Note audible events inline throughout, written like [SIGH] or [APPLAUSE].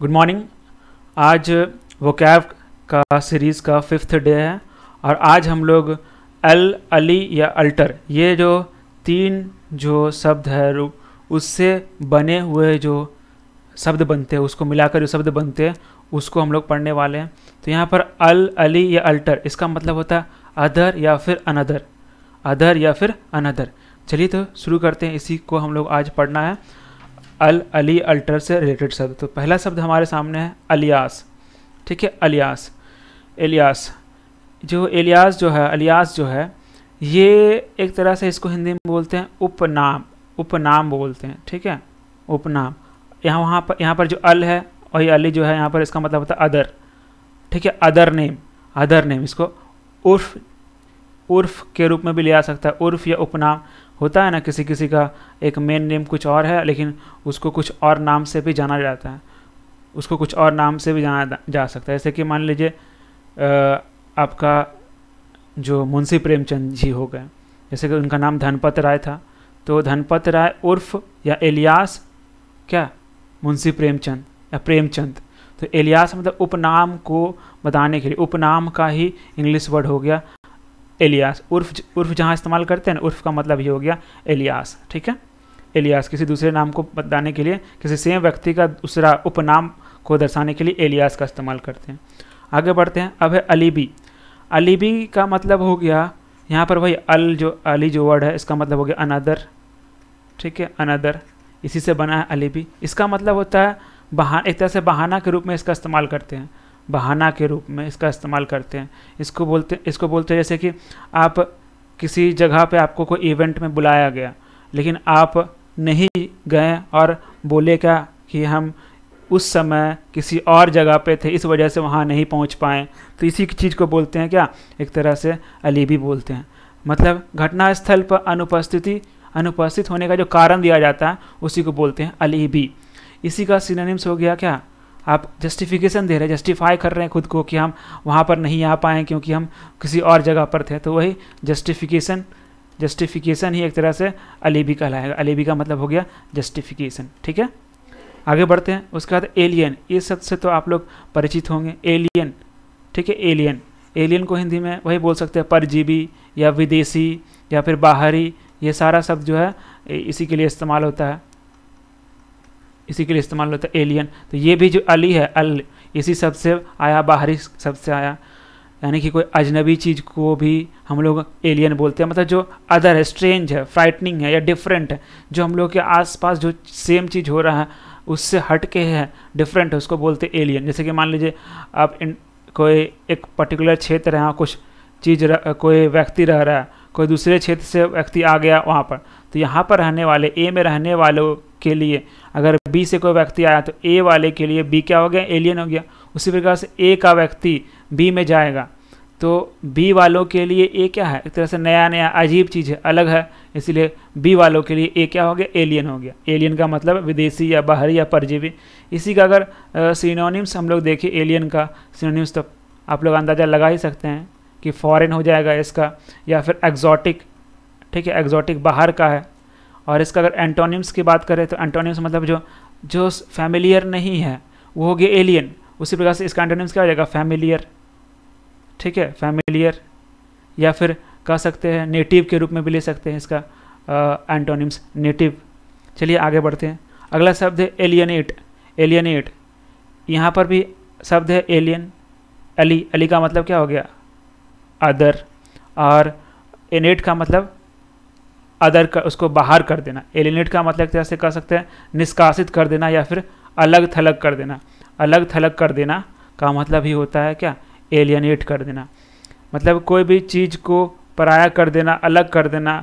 Good morning आज वो cab का सीरीज़ का फिफ्थ डे है और आज हम लोग अल, अली या अल्टर, ये जो तीन जो शब्द है उससे बने हुए जो शब्द बनते हैं, उसको मिलाकर जो शब्द बनते हैं, उसको हम लोग पढ़ने वाले हैं। तो यहाँ पर अल, अली या अल्टर, इसका मतलब होता है अदर या फिर अनदर अदर या फिर अनदर चलिए तो शुरू करते हैं, इसी को हम लोग आज पढ़ना है। अल अली अल्टर से रिलेटेड शब्द। तो पहला शब्द हमारे सामने है अलियास। ठीक है? अलियास। एलियास जो एलियास जो है, अलियास जो है, ये एक तरह से इसको हिंदी में बोलते हैं उपनाम। उपनाम बोलते हैं। ठीक है? उपनाम। यहाँ, वहाँ पर, यहाँ पर जो अल है और ये अली जो है, यहाँ पर इसका मतलब होता है अदर। ठीक है? Other name. अदर नेम इसको उर्फ़ उर्फ़ के रूप में भी लिया सकता है। उर्फ़ या उपनाम। होता है ना किसी किसी का एक मेन नेम कुछ और है, लेकिन उसको कुछ और नाम से भी जाना जाता है। उसको कुछ और नाम से भी जाना जा सकता है। जैसे कि मान लीजिए आपका जो मुंशी प्रेमचंद जी हो गए। जैसे कि उनका नाम धनपत राय था। तो धनपत राय उर्फ़ या एलियास, क्या? मुंशी प्रेमचंद या प्रेमचंद। तो एलियास मतलब उपनाम को बताने के लिए, उपनाम का ही इंग्लिश वर्ड हो गया। एलियास। उर्फ़ उर्फ़ जहाँ इस्तेमाल करते हैं ना उर्फ़ का मतलब ये हो गया एलियास, ठीक है? एलियास किसी दूसरे नाम को बताने के लिए, किसी सेम व्यक्ति का दूसरा उपनाम को दर्शाने के लिए एलियास का इस्तेमाल करते हैं। आगे बढ़ते हैं, अब है अलीबी। अलीबी का मतलब हो गया, यहाँ पर वही अल जो, अली जो वर्ड है, इसका मतलब हो गया अनदर, ठीक है? अनदर। इसी से बना है अलीबी। इसका मतलब होता है बहा, एक तरह से बहाना के रूप में इसका इस्तेमाल करते हैं। बहाना के रूप में इसका इस्तेमाल करते हैं। इसको बोलते इसको बोलते हैं जैसे कि आप किसी जगह पे आपको कोई इवेंट में बुलाया गया, लेकिन आप नहीं गए और बोले क्या कि हम उस समय किसी और जगह पे थे, इस वजह से वहाँ नहीं पहुँच पाए। तो इसी चीज़ को बोलते हैं क्या? एक तरह से अलीबी बोलते हैं। मतलब घटनास्थल पर अनुपस्थिति, अनुपस्थित होने का जो कारण दिया जाता है, उसी को बोलते हैं अलीबी इसी का सिनोनिम्स हो गया क्या? आप जस्टिफिकेशन दे रहे हैं जस्टिफाई कर रहे हैं खुद को कि हम वहाँ पर नहीं आ पाए क्योंकि हम किसी और जगह पर थे। तो वही जस्टिफिकेशन जस्टिफिकेशन ही एक तरह से अलीबी कहलाएगा। अलीबी का मतलब हो गया जस्टिफिकेशन ठीक है? आगे बढ़ते हैं, उसके बाद एलियन इस शब्द से तो आप लोग परिचित होंगे। एलियन ठीक है? एलियन एलियन को हिंदी में वही बोल सकते हैं, परजीवी या विदेशी या फिर बाहरी, ये सारा शब्द जो है इसी के लिए इस्तेमाल होता है। इसी के लिए इस्तेमाल होता है एलियन तो ये भी जो अली है, अल, इसी शब्द से आया, बाहरी शब्द से आया। यानी कि कोई अजनबी चीज़ को भी हम लोग एलियन बोलते हैं। मतलब जो अदर है स्ट्रेंज है फ्राइटनिंग है या डिफरेंट है, जो हम लोग के आसपास जो सेम चीज़ हो रहा है, उससे हट के है डिफरेंट है, उसको बोलते हैं एलियन जैसे कि मान लीजिए, आप इन, कोई एक पर्टिकुलर क्षेत्र है कुछ चीज़ कोई व्यक्ति रह रहा है, कोई दूसरे क्षेत्र से व्यक्ति आ गया वहाँ पर तो यहाँ पर रहने वाले ए में रहने वालों के लिए अगर बी से कोई व्यक्ति आया तो ए वाले के लिए बी क्या हो गया? एलियन हो गया। उसी प्रकार से ए का व्यक्ति बी में जाएगा। तो बी वालों के लिए ए क्या है? एक तरह से नया नया अजीब चीज़ है, अलग है। इसलिए बी वालों के लिए ए क्या हो गया? एलियन हो गया। एलियन का मतलब विदेशी या बाहरी या परजीवी। इसी का अगर सिनोनिम्स हम लोग देखें एलियन का सिनोनिम्स तो आप लोग अंदाज़ा लगा ही सकते हैं कि फॉरेन हो जाएगा इसका या फिर एग्जॉटिक ठीक है एग्जॉटिक बाहर का है। और इसका अगर एंटोनिम्स की बात करें तो एंटोनिम्स मतलब जो जो फैमिलियर नहीं है, वो हो गया एलियन उसी प्रकार से इसका एंटोनिम्स क्या हो जाएगा? फैमिलियर ठीक है फैमिलियर या फिर कह सकते हैं नेटिव के रूप में भी ले सकते हैं इसका एंटोनिम्स नेटिव चलिए आगे बढ़ते हैं। अगला शब्द है एलियनेट एलियनेट यहाँ पर भी शब्द है एलियन अली अली का मतलब क्या हो गया? अदर और एनेट का मतलब अदर कर उसको बाहर कर देना एलिनेट का मतलब तरह से कह सकते हैं निष्कासित कर देना या फिर अलग थलग कर देना अलग थलग कर देना का मतलब ही होता है क्या एलियनेट कर देना मतलब कोई भी चीज़ को पराया कर देना अलग कर देना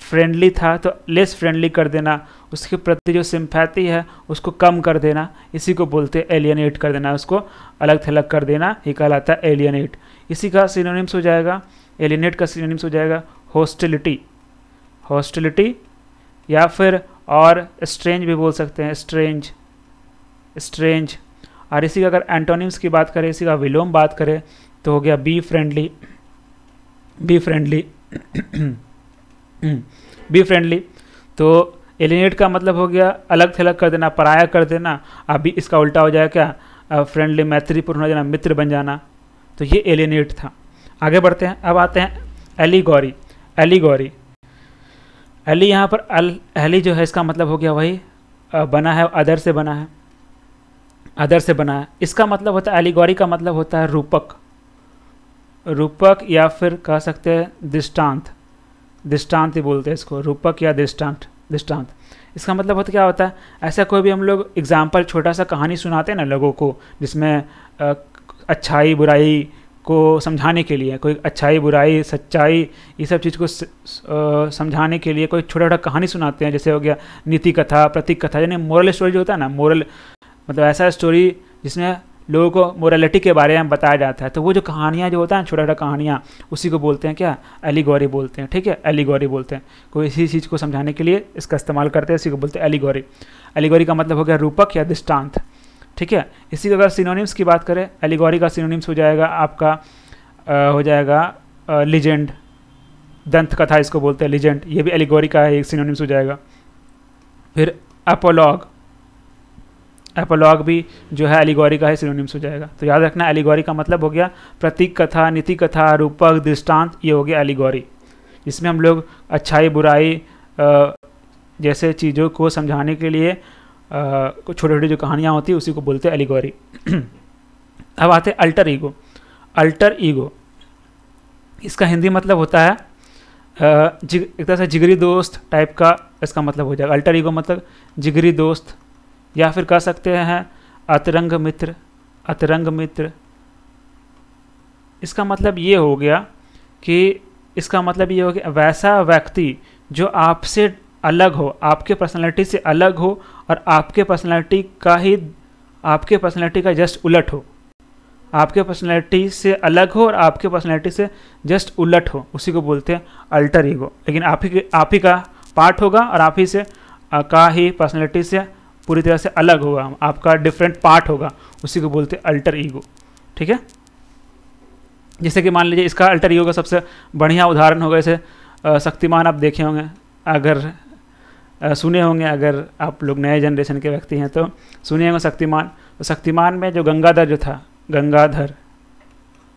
फ्रेंडली था तो लेस फ्रेंडली कर देना उसके प्रति जो सिंपैथी है उसको कम कर देना इसी को बोलते हैं एलियनेट कर देना उसको अलग थलग कर देना ही कहलाता है एलियनेट इसी का सिनोनिम्स हो जाएगा एलियनेट का सिनोनिम्स हो जाएगा हॉस्टिलिटी हॉस्टिलिटी या फिर और स्ट्रेंज भी बोल सकते हैं स्ट्रेंज स्ट्रेंज और इसी का अगर एंटोनिम्स की बात करें, इसी का विलोम बात करें तो हो गया be friendly be friendly be friendly तो एलिनेट का मतलब हो गया अलग थलग कर देना, पराया कर देना अभी इसका उल्टा हो जाए क्या? फ्रेंडली मैत्रीपूर्ण हो जाना, मित्र बन जाना। तो ये एलिनेट था। आगे बढ़ते हैं, अब आते हैं एलिगोरी एलिगोरी एली यहाँ पर अल एली जो है, इसका मतलब हो गया वही बना है, अदर से बना है, अदर से बना है। इसका मतलब होता है एलिगोरी का मतलब होता है रूपक। रूपक या फिर कह सकते हैं दृष्टांत। दृष्टांत ही बोलते हैं इसको, रूपक या दृष्टांत दृष्टांत। इसका मतलब होता क्या होता है, ऐसा कोई भी हम लोग एग्ज़ाम्पल छोटा सा कहानी सुनाते हैं ना लोगों को, जिसमें अच्छाई, बुराई को समझाने के लिए, कोई अच्छाई, बुराई, सच्चाई, ये सब चीज़ को समझाने के लिए कोई छोटा छोटा कहानी सुनाते हैं, जैसे हो गया नीति कथा प्रतीक कथा यानी मोरल स्टोरी जो होता है ना मोरल मतलब ऐसा स्टोरी जिसमें लोगों को मोरलिटी के बारे में बताया जाता है। तो वो जो कहानियाँ जो होता है छोटा छोटा कहानियाँ, उसी को बोलते हैं क्या? एलिगोरी बोलते हैं, ठीक है? एलिगोरी बोलते हैं। कोई इसी चीज़ को समझाने के लिए इसका इस्तेमाल करते हैं, इसी को बोलते हैं एलिगोरी एलिगोरी का मतलब हो गया रूपक या दृष्टांत। ठीक है? इसी अगर सिनोनिम्स की बात करें एलिगोरी का सिनोनिम्स हो जाएगा आपका आ, हो जाएगा लिजेंड दंत कथा इसको बोलते हैं लिजेंड ये भी एलिगोरी का एक सिनोनिम्स हो जाएगा। फिर अपोलॉग एपोलॉग भी जो है एलिगोरी का है सिनोनिम्स हो जाएगा। तो याद रखना एलिगोरी का मतलब हो गया प्रतीक कथा नीति कथा रूपक दृष्टांत ये हो गया एलिगोरी इसमें हम लोग अच्छाई बुराई जैसे चीज़ों को समझाने के लिए कुछ छोटी छोटी जो कहानियाँ होती है, उसी को बोलते हैं एलिगोरी [CLEARS THROAT] अब आते हैं अल्टर ईगो अल्टर ईगो इसका हिंदी मतलब होता है जिग एक तरह से जिगरी दोस्त टाइप का इसका मतलब हो जाएगा। अल्टर ईगो मतलब जिगरी दोस्त, या फिर कह सकते हैं अतरंग मित्र अतरंग मित्र। इसका मतलब ये हो गया कि, इसका मतलब ये हो गया, वैसा व्यक्ति जो आपसे अलग हो, आपके पर्सनालिटी से अलग हो और आपके पर्सनालिटी का ही, आपके पर्सनालिटी का जस्ट उलट हो। आपके पर्सनालिटी से अलग हो और आपके पर्सनालिटी से जस्ट उलट हो, उसी को बोलते हैं अल्टर ईगो लेकिन आप ही आप ही का पार्ट होगा और आप ही से का ही पर्सनालिटी से पूरी तरह से अलग होगा, आपका डिफरेंट पार्ट होगा, उसी को बोलते हैं अल्टर ईगो ठीक है? जैसे कि मान लीजिए इसका अल्टर ईगो का सबसे बढ़िया उदाहरण होगा जैसे शक्तिमान आप देखे होंगे, अगर सुने होंगे अगर आप लोग नए जनरेशन के व्यक्ति हैं तो। सुने होंगे शक्तिमान। तो शक्तिमान में जो गंगाधर जो था, गंगाधर,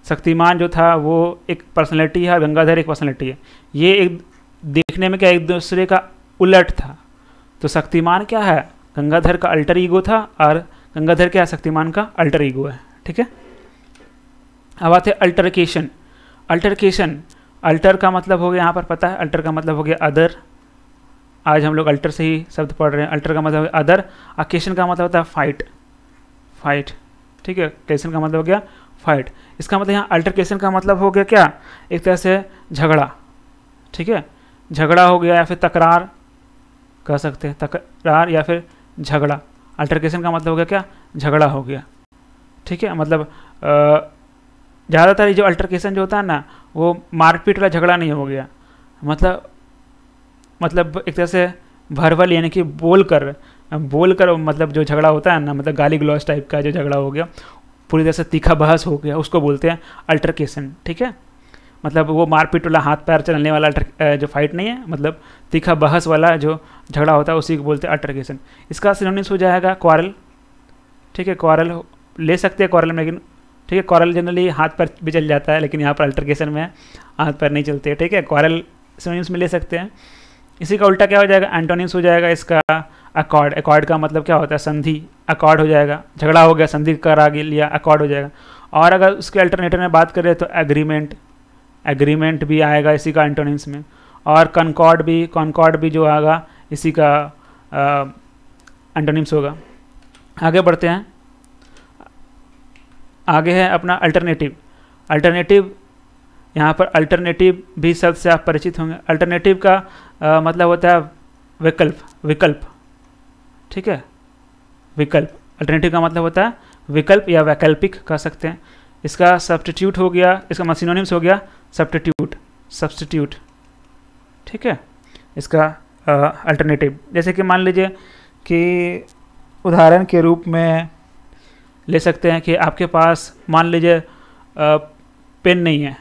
शक्तिमान जो था, वो एक पर्सनैलिटी है और गंगाधर एक पर्सनैलिटी है। ये एक देखने में क्या एक दूसरे का उलट था। तो शक्तिमान क्या है? गंगाधर का अल्टर ईगो था और गंगाधर क्या शक्तिमान का अल्टर ईगो है, ठीक है? अब आते हैं अल्टरकेशन अल्टरकेशन अल्टर का मतलब हो गया, यहाँ पर पता है अल्टर का मतलब हो गया अदर आज हम लोग अल्टर से ही शब्द पढ़ रहे हैं। अल्टर का मतलब अदर अकेशन का मतलब होता है फाइट फाइट ठीक है? केशन का मतलब हो गया फाइट इसका मतलब यहाँ अल्टरकेशन का मतलब हो गया क्या? एक तरह से झगड़ा। ठीक है? झगड़ा हो गया या फिर तकरार, कह सकते हैं। तकरार या फिर झगड़ा। अल्टरकेशन का मतलब हो गया क्या? झगड़ा हो गया। ठीक है? मतलब ज़्यादातर जो अल्टरकेशन जो होता है ना, वो मारपीट वाला झगड़ा नहीं हो गया। मतलब मतलब एक तरह से भरवल यानी कि बोल कर बोल कर मतलब जो झगड़ा होता है ना मतलब गाली ग्लॉस टाइप का जो झगड़ा हो गया, पूरी तरह से तीखा बहस हो गया, उसको बोलते हैं अल्टरकेशन ठीक है? मतलब वो मारपीट वाला हाथ पैर चलने वाला अल्टर जो फाइट नहीं है मतलब तीखा बहस वाला जो झगड़ा होता है, उसी को बोलते हैं अल्टरकेशन इसका सिनोनिम्स हो जाएगा क्वारल ठीक है? क्वारल ले सकते हैं क्वारल में लेकिन, ठीक है? क्वारल जनरली हाथ पैर भी चल जाता है, लेकिन यहाँ पर अल्टरकेशन में हाथ पैर नहीं चलते, ठीक है? क्वारल सिनोनिम्स में ले सकते हैं। इसी का उल्टा क्या हो जाएगा? एंटोनिम्स हो जाएगा इसका अकॉर्ड अकॉर्ड का मतलब क्या होता है? संधि. अकॉर्ड हो जाएगा. झगड़ा हो गया, संधि कर लिया अकॉर्ड हो जाएगा। और अगर उसके अल्टरनेटिव में बात करें तो एग्रीमेंट एग्रीमेंट भी आएगा इसी का एंटोनिम्स में। और कनकॉर्ड भी कॉनकॉर्ड भी जो आएगा, इसी का एंटोनिम्स होगा। आगे बढ़ते हैं। आगे है अपना अल्टरनेटिव अल्टरनेटिव यहाँ पर अल्टरनेटिव भी शब्द से आप परिचित होंगे। अल्टरनेटिव का आ, मतलब होता है विकल्प विकल्प। ठीक है? विकल्प। अल्टरनेटिव का मतलब होता है विकल्प या वैकल्पिक कह सकते हैं। इसका सब्सटीट्यूट हो गया इसका मसीनोनिम्स हो गया सब्सटीट्यूट सब्सटीट्यूट ठीक है? इसका अल्टरनेटिव जैसे कि मान लीजिए कि उदाहरण के रूप में ले सकते हैं कि आपके पास मान लीजिए पेन नहीं है।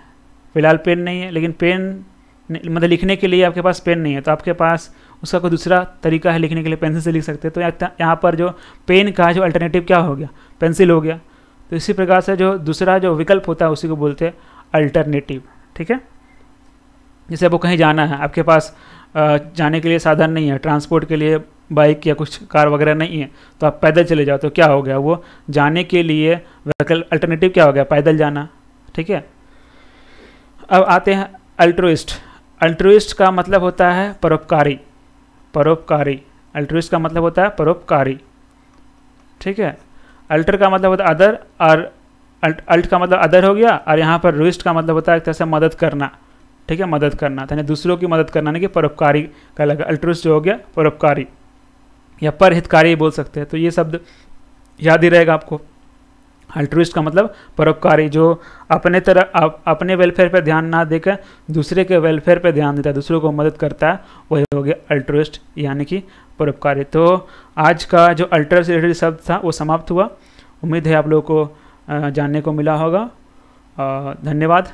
फ़िलहाल पेन नहीं है, लेकिन पेन मतलब लिखने के लिए आपके पास पेन नहीं है तो आपके पास उसका कोई दूसरा तरीका है लिखने के लिए पेंसिल से लिख सकते हैं। तो यहाँ पर जो पेन का जो अल्टरनेटिव क्या हो गया? पेंसिल हो गया। तो इसी प्रकार से जो दूसरा जो विकल्प होता है, उसी को बोलते हैं अल्टरनेटिव ठीक है? जैसे आपको कहीं जाना है, आपके पास जाने के लिए साधन नहीं है ट्रांसपोर्ट के लिए बाइक या कुछ कार वगैरह नहीं है तो आप पैदल चले जाओ तो क्या हो गया? वो जाने के लिए अल्टरनेटिव क्या हो गया? पैदल जाना, ठीक है? अब आते हैं अल्ट्रोइस्ट अल्ट्रोइस्ट का मतलब होता है परोपकारी। परोपकारी। अल्ट्रोइस्ट का मतलब होता है परोपकारी। ठीक है? अल्टर का मतलब होता है अदर और अल्ट अल्ट का मतलब अदर हो गया और यहाँ पर रुइस्ट का मतलब होता है एक तरह से मदद करना। ठीक है? मदद करना। यानी दूसरों की मदद करना नहीं कि परोपकारी का लगा अल्ट्रोइस्ट जो हो गया, परोपकारी। या पर हितकारी बोल सकते हैं। तो ये शब्द याद ही रहेगा आपको। अल्ट्रुइस्ट का मतलब परोपकारी जो अपने तरह अप, अपने वेलफेयर पर ध्यान ना देकर दूसरे के वेलफेयर पर ध्यान देता है दूसरों को मदद करता है वही हो गया अल्ट्रुइस्ट यानी कि परोपकारी। तो आज का जो अल्ट्रा रिलेटेड शब्द था वो समाप्त हुआ। उम्मीद है आप लोगों को जानने को मिला होगा। धन्यवाद।